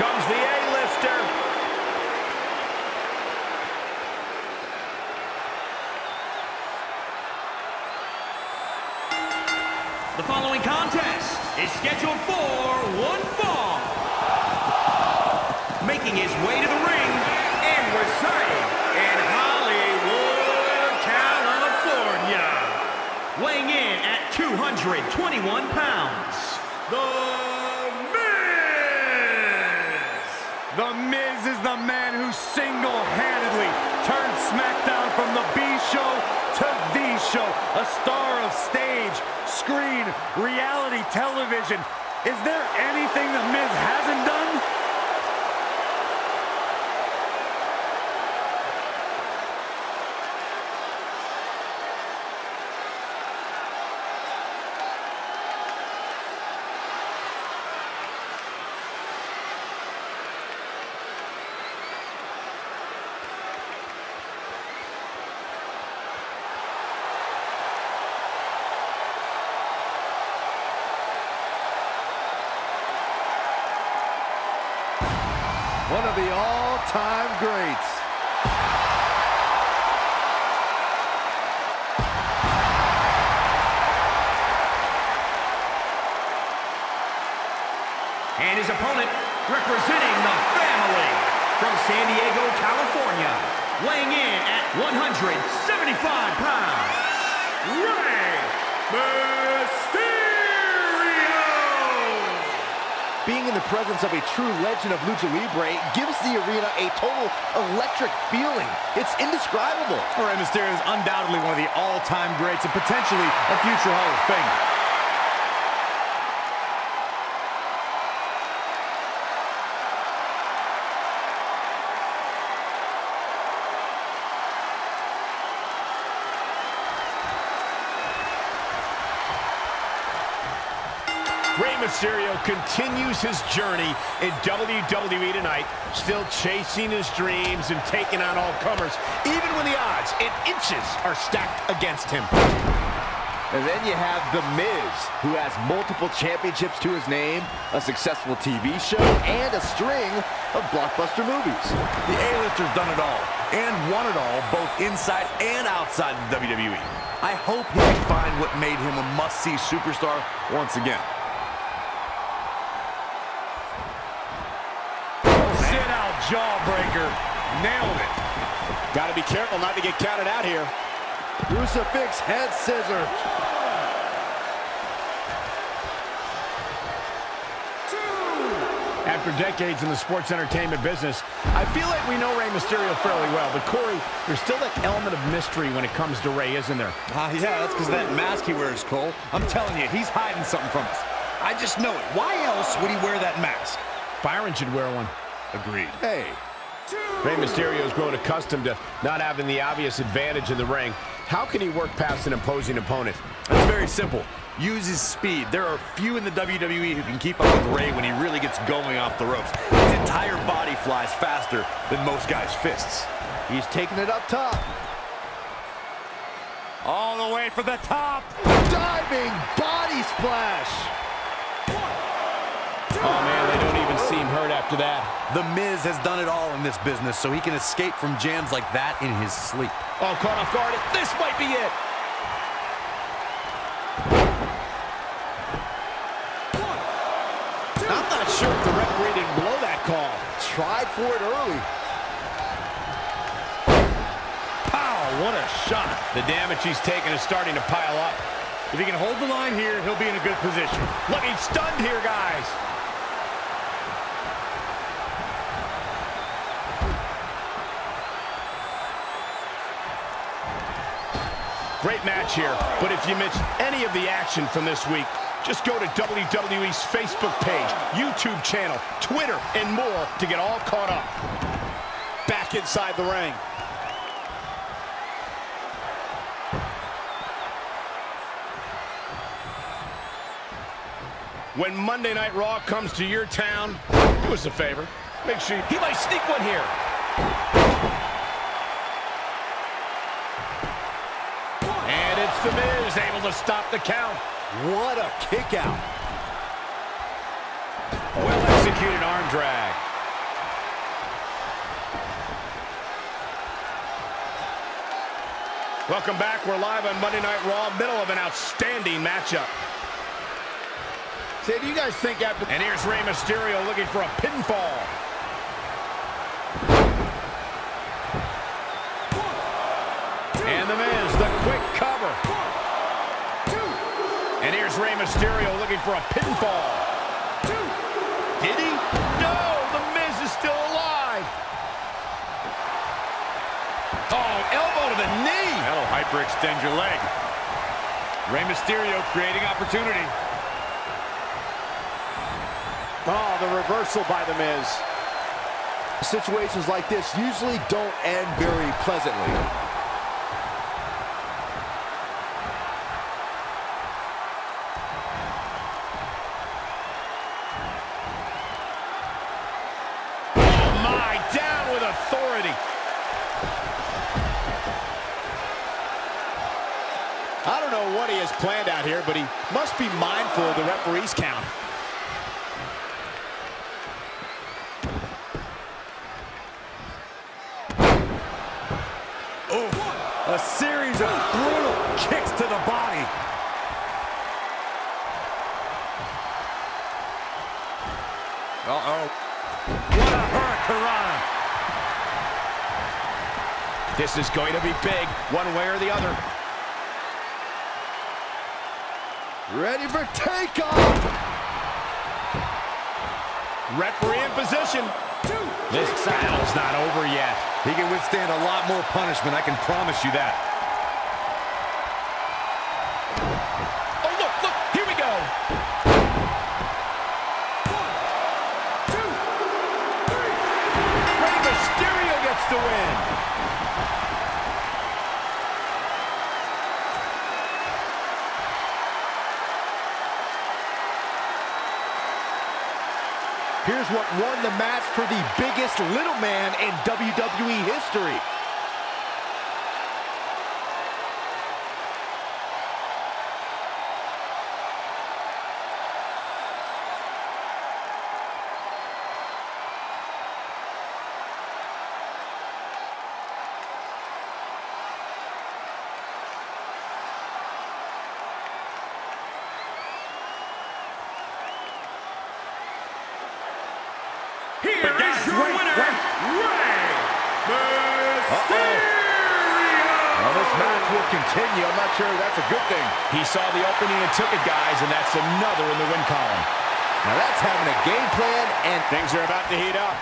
comes the A-lister. The following contest is scheduled for one fall. Making his way to the ring and residing in Hollywood, California. Weighing in at 221 pounds, the A star of stage, screen, reality television. Is there anything the Miz hasn't done? One of the all-time greats. And his opponent, representing the family from San Diego, California, weighing in at 175 pounds, Mysterio! In the presence of a true legend of Lucha Libre gives the arena a total electric feeling. It's indescribable. Rey Mysterio is undoubtedly one of the all-time greats and potentially a future Hall of Famer. Mysterio continues his journey in WWE tonight, still chasing his dreams and taking on all comers, even when the odds in inches are stacked against him. And then you have The Miz, who has multiple championships to his name, a successful TV show, and a string of blockbuster movies. The A-lister's done it all, and won it all, both inside and outside the WWE. I hope he can find what made him a must-see superstar once again. Jawbreaker. Nailed it. Got to be careful not to get counted out here. Crucifix head scissors. After decades in the sports entertainment business, I feel like we know Rey Mysterio fairly well. But Corey, there's still that element of mystery when it comes to Rey, isn't there? Ah, yeah, that's because that mask he wears, Cole. I'm telling you, he's hiding something from us. I just know it. Why else would he wear that mask? Byron should wear one. Agreed. Hey, Rey Mysterio has grown accustomed to not having the obvious advantage in the ring. How can he work past an imposing opponent? It's very simple. Use his speed. There are few in the WWE who can keep up with Rey when he really gets going off the ropes. His entire body flies faster than most guys' fists. he's taking it up top. All the way for the top. Diving body splash. After that. The Miz has done it all in this business, so he can escape from jams like that in his sleep. Oh, caught off guard. This might be it. I'm not sure if the referee didn't blow that call. Tried for it early. Pow, what a shot. The damage he's taken is starting to pile up. If he can hold the line here, he'll be in a good position. Looking stunned here, guys. Great match here, but if you missed any of the action from this week, just go to WWE's Facebook page, YouTube channel, Twitter, and more to get all caught up. Back inside the ring. When Monday Night Raw comes to your town, do us a favor. Make sure you, he might sneak one here. And it's The Miz able to stop the count. What a kick out. Well executed arm drag. Welcome back. We're live on Monday Night Raw, middle of an outstanding matchup. Say, do you guys think after... And here's Rey Mysterio looking for a pinfall. Rey Mysterio looking for a pinfall. Did he? No, The Miz is still alive. Oh, elbow to the knee. That'll hyperextend your leg. Rey Mysterio creating opportunity. Oh, the reversal by The Miz. Situations like this usually don't end very pleasantly. My, down with authority. I don't know what he has planned out here, but he must be mindful of the referee's count. A series of brutal kicks to the body. Uh-oh. This is going to be big, one way or the other. Ready for takeoff! Referee in position. This battle's not over yet. He can withstand a lot more punishment, I can promise you that. Here's what won the match for the biggest little man in WWE history. Here But is your wait, winner, wait. Rey Mysterio. Well, this match will continue. I'm not sure that's a good thing. He saw the opening and took it, guys, and that's another in the win column. Now that's having a game plan and Things are about to heat up.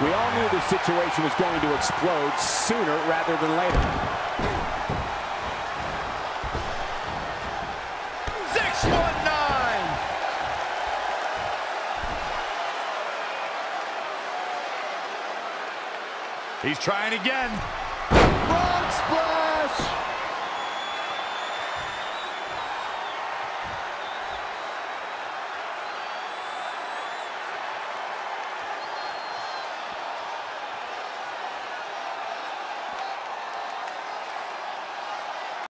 We all knew the situation was going to explode sooner rather than later. He's trying again.